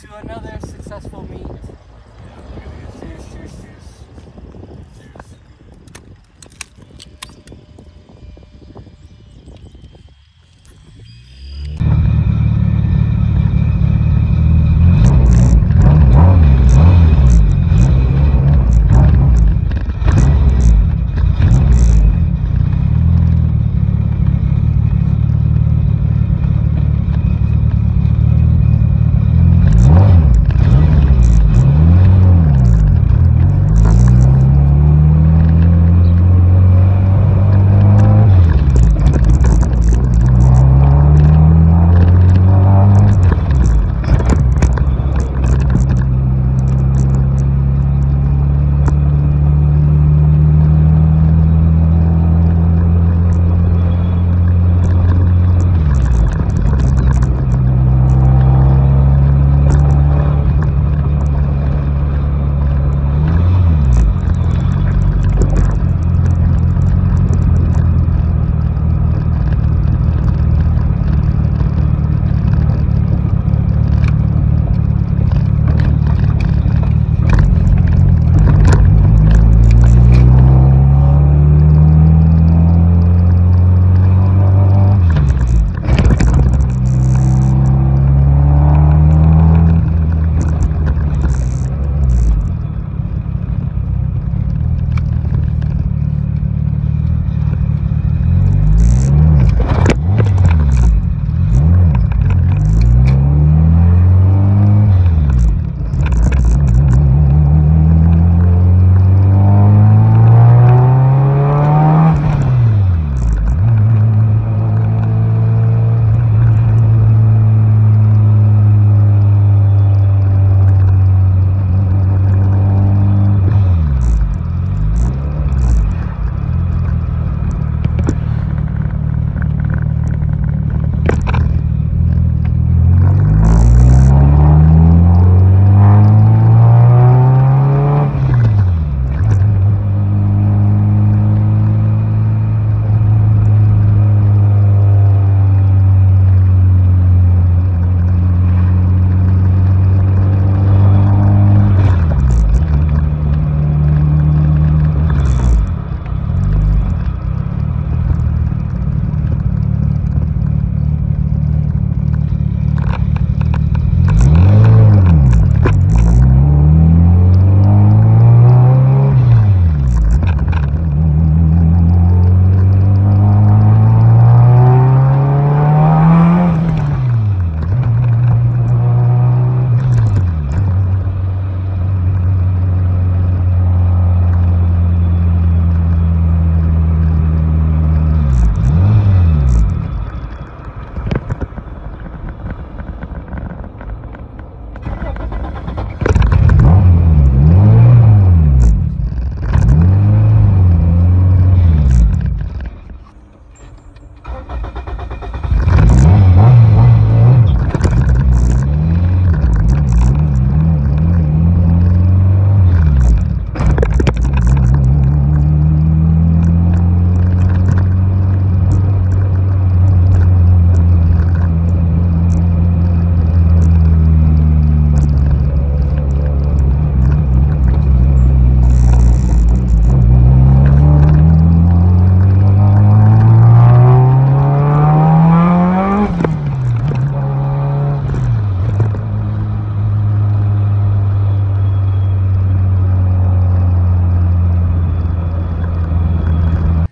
to another successful meet.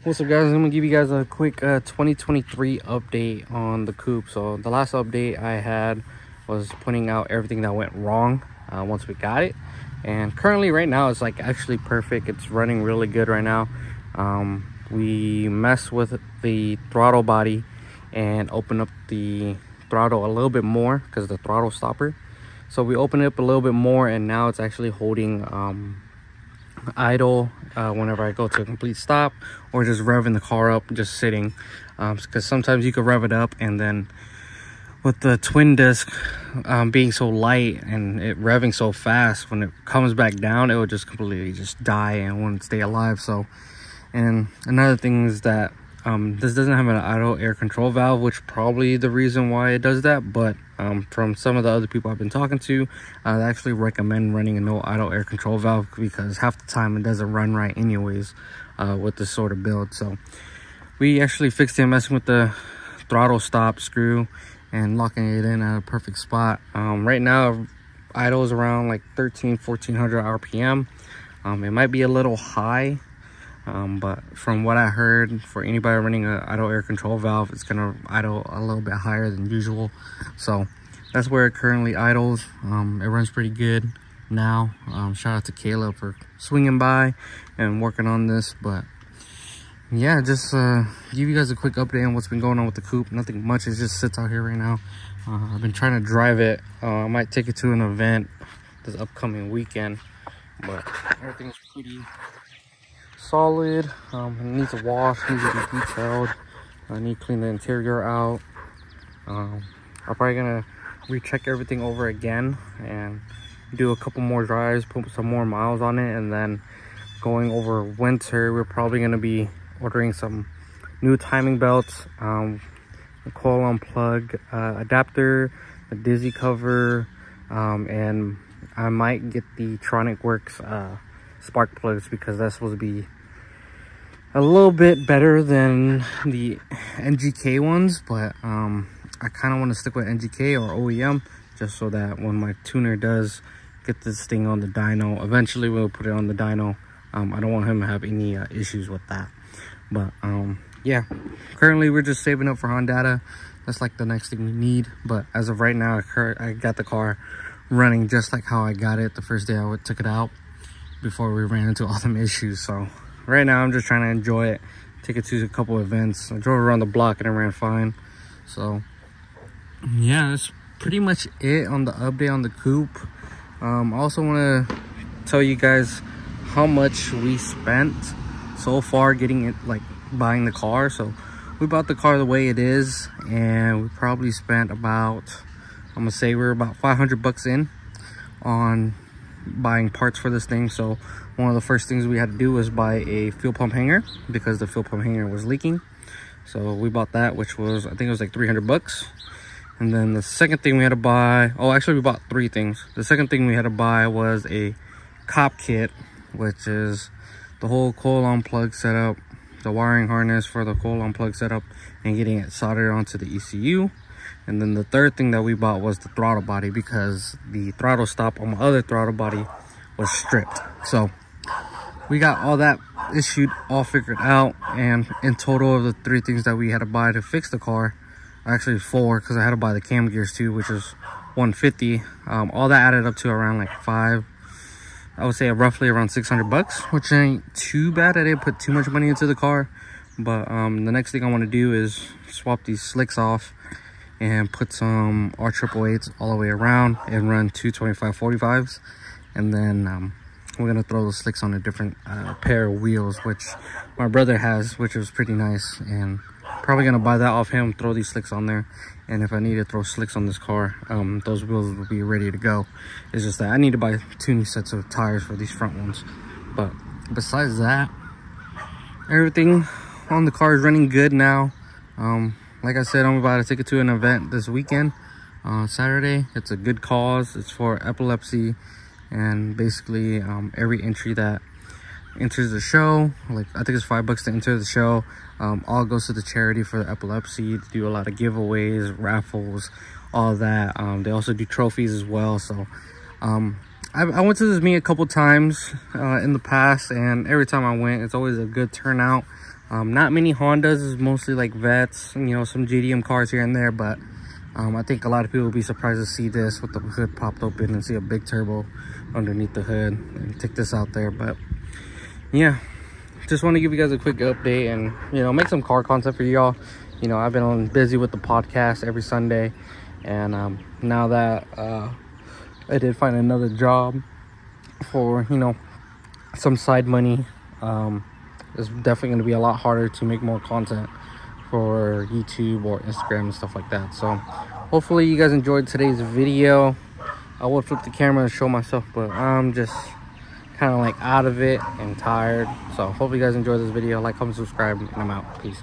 What's up guys, I'm gonna give you guys a quick uh, 2023 update on the coupe. So the last update I had was pointing out everything that went wrong uh, once we got it. And currently right now it's like actually perfect. It's running really good right now. Um, we messed with the throttle body and opened up the throttle a little bit more because the throttle stopper. So we opened it up a little bit more and now it's actually holding um, idle uh, whenever I go to a complete stop or just revving the car up, just sitting. Because um, sometimes you can rev it up and then with the twin disc um, being so light and it revving so fast, when it comes back down, it will just completely just die and won't stay alive. So, and another thing is that um, this doesn't have an idle air control valve, which probably the reason why it does that, but um, from some of the other people I've been talking to. I actually recommend running a no idle air control valve because half the time it doesn't run right anyways uh, with this sort of build. So we actually fixed it messing with the throttle stop screw and locking it in at a perfect spot. Um, right now, idle is around like 13, 1400 RPM. Um, it might be a little high um, but from what I heard, for anybody running an idle air control valve, it's gonna idle a little bit higher than usual. So that's where it currently idles. Um, it runs pretty good now. Um, shout out to Caleb for swinging by and working on this. But yeah, just uh, give you guys a quick update on what's been going on with the coupe. Nothing much. It just sits out here right now. Uh, I've been trying to drive it. Uh, I might take it to an event this upcoming weekend. But everything's pretty solid. Um, it needs a wash, needs to be detailed. I need to clean the interior out. Um, I'm probably gonna recheck everything over again and do a couple more drives, put some more miles on it, and then going over winter, we're probably gonna be ordering some new timing belts, um, a coil on plug uh, adapter, a dizzy cover, um, and I might get the Tronic Works uh, spark plugs because that's supposed to be a little bit better than the NGK ones, but um, I kind of want to stick with NGK or OEM just so that when my tuner does get this thing on the dyno, eventually we'll put it on the dyno. Um, I don't want him to have any uh, issues with that. But um, yeah, currently we're just saving up for Hondata. That's like the next thing we need. But as of right now, I got the car running just like how I got it the first day I took it out before we ran into all them issues. So right now i'm just trying to enjoy it. Take it to a couple events. I drove around the block and it ran fine. So yeah that's pretty much it on the update on the coupe. Um i also want to tell you guys how much we spent so far getting it like buying the car. So we bought the car the way it is and we probably spent about i'm gonna say we're about 500 bucks in on buying parts for this thing. So one of the first things we had to do was buy a fuel pump hanger because the fuel pump hanger was leaking. So we bought that which was i think it was like 300 bucks. And then the second thing we had to buy oh actually we bought three things. The second thing we had to buy was a cop kit which is the whole coil on plug setup the wiring harness for the coil on plug setup and getting it soldered onto the ecu and then the third thing that we bought was the throttle body because the throttle stop on my other throttle body was stripped. So we got all that issued all figured out and in total of the three things that we had to buy to fix the car actually four because i had to buy the cam gears too which is 150 um, all that added up to around like five i would say roughly around 600 bucks which ain't too bad. I didn't put too much money into the car but um, the next thing i want to do is swap these slicks off and put some r triple eights all the way around and run 225 45s and then um, we're gonna throw the slicks on a different uh, pair of wheels which my brother has which is pretty nice and probably gonna buy that off him throw these slicks on there and if i need to throw slicks on this car um, those wheels will be ready to go. It's just that i need to buy two new sets of tires for these front ones. But besides that everything on the car is running good now. Um, like i said i'm about to take it to an event this weekend. Uh, saturday it's a good cause. It's for epilepsy and basically um, every entry that enters the show like i think it's five bucks to enter the show um, all goes to the charity for the epilepsy. They do a lot of giveaways raffles all that. Um, they also do trophies as well. So um, I, I, went to this meet a couple times uh, in the past and every time i went it's always a good turnout. Um, not many hondas it's mostly like Vettes you know some JDM cars here and there but um, I think a lot of people will be surprised to see this with the hood popped open and see a big turbo underneath the hood and take this out there. But yeah, just want to give you guys a quick update and, you know, make some car content for y'all. You know, I've been on busy with the podcast every Sunday. And um, now that uh, I did find another job for, you know, some side money, um, it's definitely going to be a lot harder to make more content for YouTube or Instagram and stuff like that. So hopefully you guys enjoyed today's video. I would flip the camera and show myself, but I'm just kind of like out of it and tired. So hopefully you guys enjoyed this video. Like, comment, subscribe, and I'm out. Peace.